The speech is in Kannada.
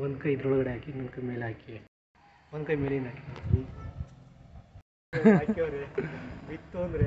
ಒಂದು ಕೈ ಇದ್ರೊಳಗಡೆ ಹಾಕಿ ಇನ್ನೊಂದು ಕೈ ಮೇಲೆ ಹಾಕಿ. ಒಂದು ಕೈ ಮೇಲಿಂದ ಹಾಕಿ? ಬಿತ್ತು ಅಂದ್ರೆ?